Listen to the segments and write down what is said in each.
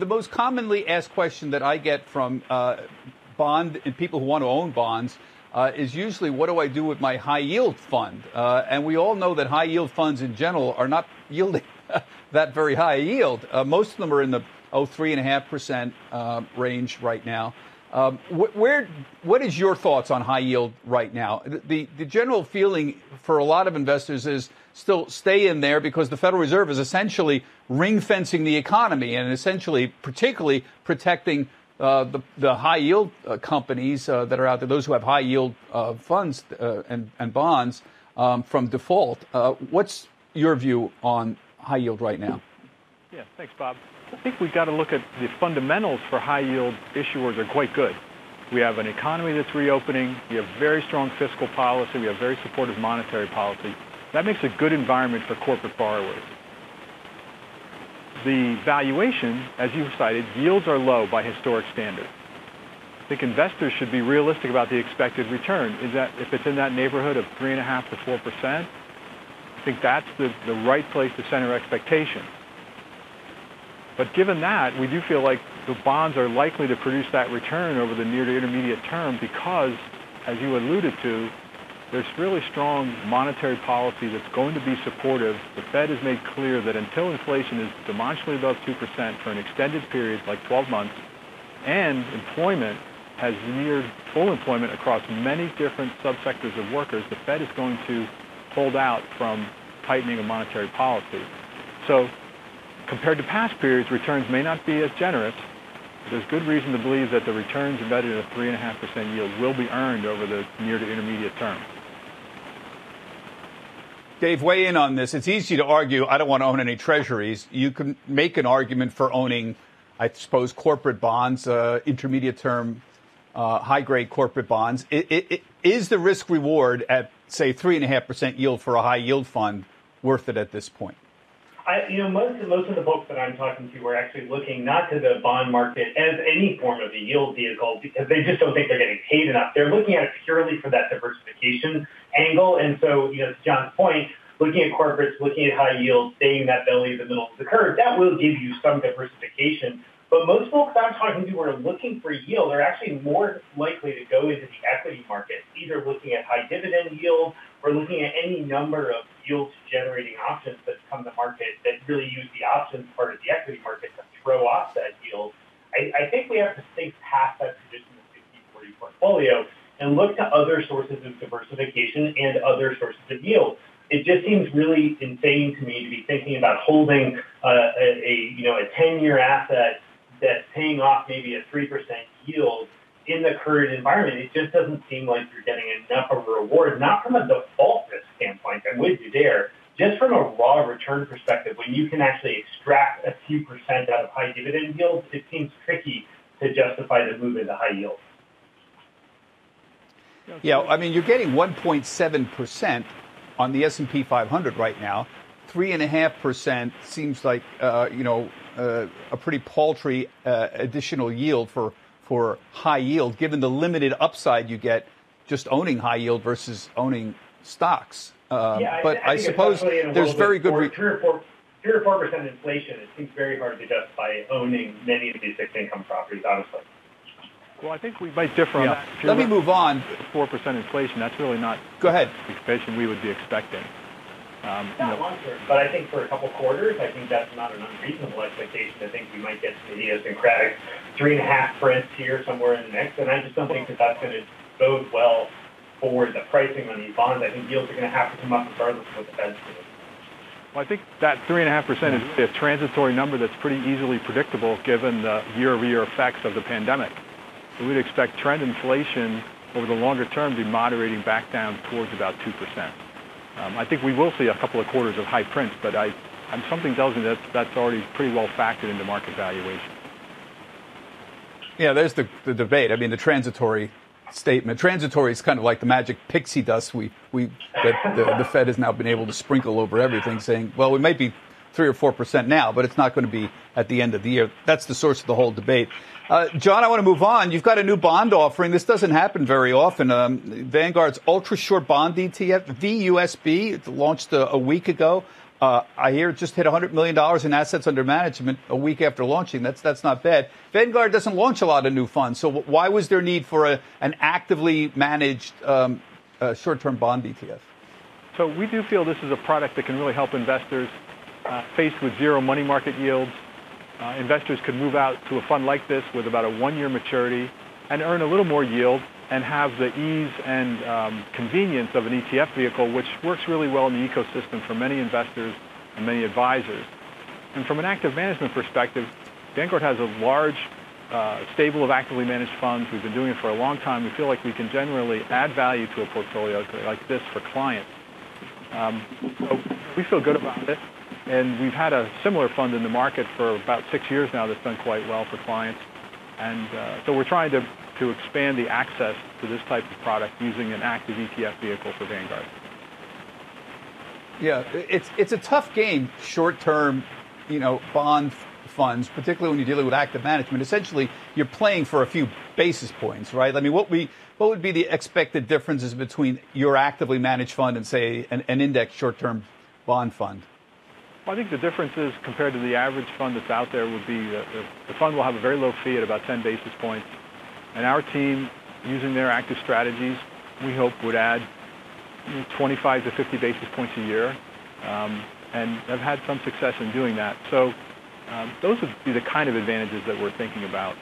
The most commonly asked question that I get from uh, bond and people who want to own bonds uh, is usually, what do I do with my high yield fund? Uh, and we all know that high yield funds in general are not yielding that very high yield. Uh, most of them are in the oh three and a half percent uh, range right now. Um, wh- where, what is your thoughts on high yield right now? The, the general feeling for a lot of investors is still stay in there because the Federal Reserve is essentially ring fencing the economy and essentially, particularly protecting uh, the, the, high yield uh, companies uh, that are out there, those who have high yield uh, funds uh, and, and, bonds um, from default. Uh, what's your view on high yield right now? Yeah, thanks, Bob. I think we've got to look at the fundamentals for high yield issuers are quite good. We have an economy that's reopening. We have very strong fiscal policy. We have very supportive monetary policy. That makes a good environment for corporate borrowers. The valuation, as you cited, yields are low by historic standards. I think investors should be realistic about the expected return. Is that if it's in that neighborhood of three and a half to four percent, I think that's the, the right place to center expectations. But given that, we do feel like the bonds are likely to produce that return over the near to intermediate term because, as you alluded to, there's really strong monetary policy that's going to be supportive. The Fed has made clear that until inflation is demonstrably above 2% for an extended period, like 12 months, and employment has neared full employment across many different subsectors of workers, the Fed is going to hold out from tightening of monetary policy. So Compared to past periods, returns may not be as generous. But there's good reason to believe that the returns embedded in a 3.5% yield will be earned over the near to intermediate term. Dave, weigh in on this. It's easy to argue, I don't want to own any treasuries. You can make an argument for owning, I suppose, corporate bonds, uh, intermediate term, uh, high grade corporate bonds. It, it, it, is the risk reward at, say, 3.5% yield for a high yield fund worth it at this point? I, you know, most of, most of the folks that I'm talking to are actually looking not to the bond market as any form of a yield vehicle because they just don't think they're getting paid enough. They're looking at it purely for that diversification angle. And so, you know, to John's point, looking at corporates, looking at high yield, staying that belly in the middle of the curve, that will give you some diversification. But most folks I'm talking to are looking for yield. They're actually more likely to go into the equity market, either looking at high dividend yield or looking at any number of yield generating options that come to market that really use the options part of the equity market to throw off that yield. I, I think we have to think past that traditional 60-40 portfolio and look to other sources of diversification and other sources of yield it just seems really insane to me to be thinking about holding uh, a, a, you know a 10 year asset that's paying off maybe a 3% yield in the current environment, it just doesn't seem like you're getting enough of a reward, not from a default risk standpoint, I'm with you there, just from a raw return perspective, when you can actually extract a few percent out of high dividend yields, it seems tricky to justify the move into high yield. Yeah, I mean, you're getting 1.7% on the S&P 500 right now. 3.5% seems like, uh, you know, uh, a pretty paltry uh, additional yield for, for high yield, given the limited upside you get just owning high yield versus owning stocks. Uh, yeah, but I, I, I suppose there's very good. Re- three or four, three or four percent inflation. It seems very hard to justify owning many of these fixed income properties, honestly. Well, I think we might differ yeah. on that. Let me move on. Four percent inflation. That's really not. Go ahead. Inflation we would be expecting. Um, not you know, but I think for a couple quarters, I think that's not an unreasonable expectation. I think we might get some idiosyncratic three and a half prints here somewhere in the mix, and I just don't think that that's going to bode well for the pricing on these bonds. I think yields are going to have to come up regardless of what the Fed's doing. Well, I think that three and a half percent is a transitory number that's pretty easily predictable given the year-over-year effects of the pandemic. So we'd expect trend inflation over the longer term to be moderating back down towards about two percent. Um, I think we will see a couple of quarters of high prints, but I, I'm, something tells me that that's already pretty well factored into market valuation. Yeah, there's the, the debate. I mean, the transitory statement. Transitory is kind of like the magic pixie dust we, we that the, the Fed has now been able to sprinkle over everything, saying, well, we might be three or four percent now, but it's not going to be at the end of the year. That's the source of the whole debate. Uh, John, I want to move on. You've got a new bond offering. This doesn't happen very often. Um, Vanguard's ultra short bond ETF, VUSB, launched a, a week ago. uh, I hear it just hit $100 million in assets under management a week after launching. That's, that's not bad. Vanguard doesn't launch a lot of new funds. So why was there need for a, an actively managed um, uh, short-term bond ETF? So we do feel this is a product that can really help investors faced with zero money market yields. Uh, investors could move out to a fund like this with about a one-year maturity and earn a little more yield and have the ease and um, convenience of an ETF vehicle, which works really well in the ecosystem for many investors and many advisors. And from an active management perspective, Vanguard has a large uh, stable of actively managed funds. We've been doing it for a long time. We feel like we can generally add value to a portfolio like this for clients. Um, so we feel good about it. And we've had a similar fund in the market for about six years now that's done quite well for clients. And uh, so we're trying to to expand the access to this type of product using an active ETF vehicle for Vanguard. Yeah, it's it's a tough game, short-term, you know, bond funds, particularly when you're dealing with active management. Essentially, you're playing for a few basis points, right? I mean, what we what would be the expected differences between your actively managed fund and say an, an index short-term bond fund? Well, I think the differences compared to the average fund that's out there would be that the fund will have a very low fee at about 10 basis points and our team, using their active strategies, we hope would add 25 to 50 basis points a year, um, and have had some success in doing that. So um, those would be the kind of advantages that we're thinking about.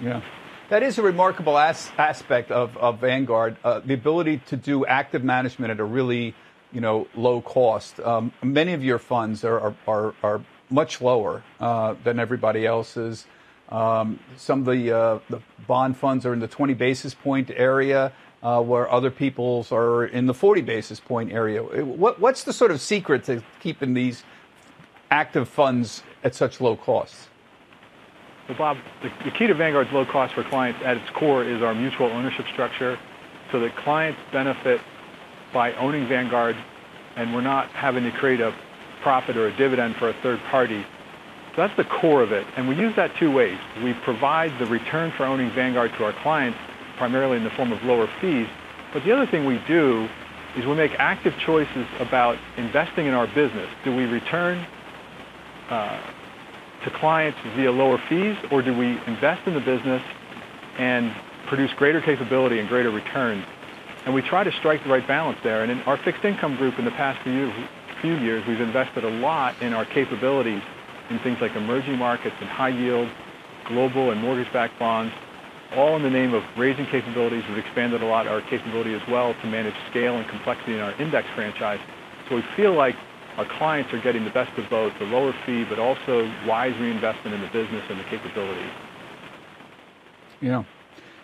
Yeah. That is a remarkable as- aspect of, of Vanguard, uh, the ability to do active management at a really, you know, low cost. Um, many of your funds are, are, are, much lower uh, than everybody else's. Um, some of the, uh, the bond funds are in the 20 basis point area, uh, where other people's are in the 40 basis point area. What, what's the sort of secret to keeping these active funds at such low costs? Well, Bob, the, the key to Vanguard's low cost for clients at its core is our mutual ownership structure, so that clients benefit by owning Vanguard, and we're not having to create a profit or a dividend for a third party so that's the core of it. And we use that two ways. We provide the return for owning Vanguard to our clients, primarily in the form of lower fees. But the other thing we do is we make active choices about investing in our business. Do we return uh, to clients via lower fees, or do we invest in the business and produce greater capability and greater returns? And we try to strike the right balance there. And in our fixed income group in the past few, few years, we've invested a lot in our capabilities in things like emerging markets and high yield, global and mortgage-backed bonds, all in the name of raising capabilities. We've expanded a lot our capability as well to manage scale and complexity in our index franchise. So we feel like our clients are getting the best of both, the lower fee, but also wise reinvestment in the business and the capabilities. Yeah.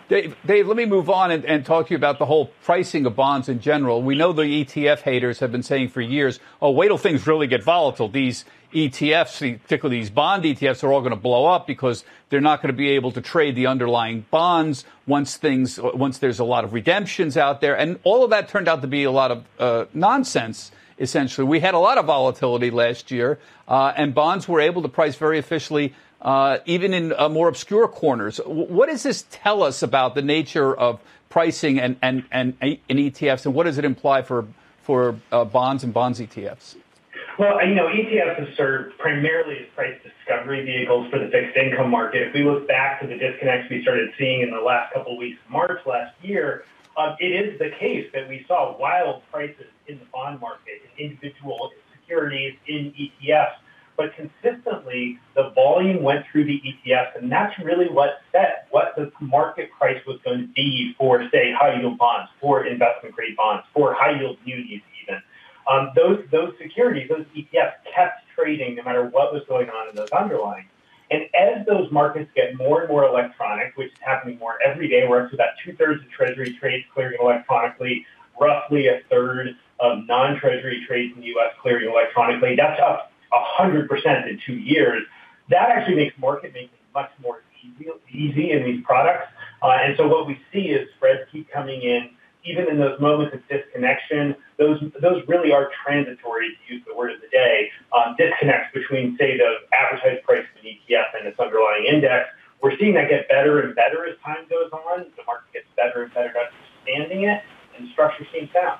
Dave, Dave, let me move on and, and, talk to you about the whole pricing of bonds in general. We know the ETF haters have been saying for years, oh, wait till things really get volatile. These ETFs, particularly these bond ETFs, are all going to blow up because they're not going to be able to trade the underlying bonds once things, once there's a lot of redemptions out there. And all of that turned out to be a lot of uh, nonsense, essentially. We had a lot of volatility last year, uh, and bonds were able to price very efficiently uh, even in uh, more obscure corners. What does this tell us about the nature of pricing and, and, and, and ETFs, and what does it imply for, for uh, bonds and bonds ETFs? Well, you know, ETFs have served primarily as price discovery vehicles for the fixed income market. If we look back to the disconnects we started seeing in the last couple of weeks March last year, uh, it is the case that we saw wild prices in the bond market, in individual securities, in ETFs but consistently the volume went through the ETFs, and that's really what set what the market price was going to be for, say, high yield bonds, for investment grade bonds, for high yield munis even. Um, those those securities, those ETFs kept trading no matter what was going on in those underlying. And as those markets get more and more electronic, which is happening more every day, we're up to about two thirds of Treasury trades clearing electronically, roughly a third of non-Treasury trades in the U.S. clearing electronically. That's up 100% in two years, that actually makes market making much more easy, easy in these products. Uh, and so what we see is spreads keep coming in, even in those moments of disconnection. Those those really are transitory, to use the word of the day. Um, disconnects between, say, the advertised price of an ETF and its underlying index. We're seeing that get better and better as time goes on. The market gets better and better at understanding it, and structure seems sound.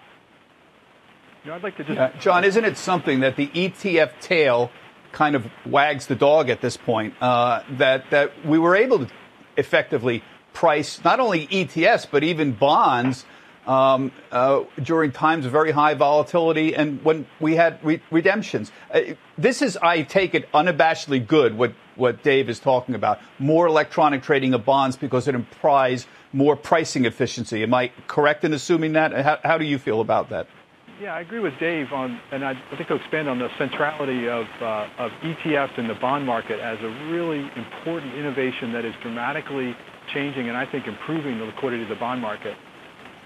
You know, I'd like to just. Uh, John, isn't it something that the ETF tail kind of wags the dog at this point? Uh, that that we were able to effectively price not only ETFs but even bonds um, uh, during times of very high volatility and when we had re- redemptions. Uh, this is, I take it, unabashedly good. What what Dave is talking about: more electronic trading of bonds because it implies more pricing efficiency. Am I correct in assuming that? How, how do you feel about that? Yeah, I agree with Dave on, and I, think to expand on the centrality of, uh, of ETFs in the bond market as a really important innovation that is dramatically changing and I think improving the liquidity of the bond market.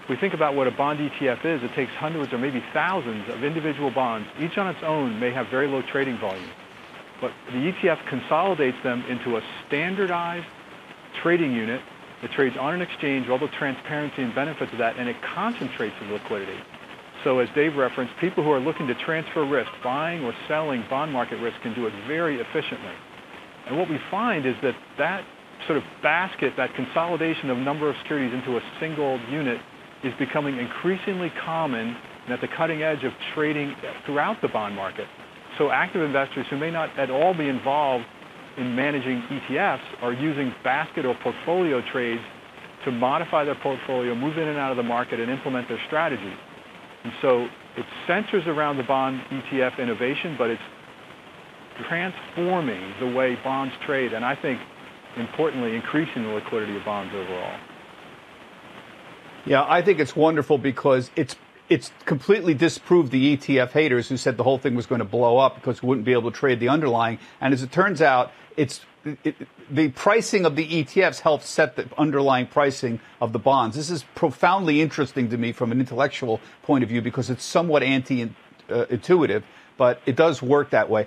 If we think about what a bond ETF is, it takes hundreds or maybe thousands of individual bonds. Each on its own may have very low trading volume. But the ETF consolidates them into a standardized trading unit that trades on an exchange, all the transparency and benefits of that, and it concentrates the liquidity. So as Dave referenced, people who are looking to transfer risk, buying or selling bond market risk can do it very efficiently. And what we find is that that sort of basket, that consolidation of number of securities into a single unit is becoming increasingly common and at the cutting edge of trading throughout the bond market. So active investors who may not at all be involved in managing ETFs are using basket or portfolio trades to modify their portfolio, move in and out of the market, and implement their strategies. And so it centers around the bond ETF innovation, but it's transforming the way bonds trade, and I think, importantly, increasing the liquidity of bonds overall. Yeah, I think it's wonderful because it's it's completely disproved the ETF haters who said the whole thing was going to blow up because we wouldn't be able to trade the underlying. And as it turns out, it's it, the pricing of the ETFs helps set the underlying pricing of the bonds. This is profoundly interesting to me from an intellectual point of view because it's somewhat anti-intuitive, but it does work that way.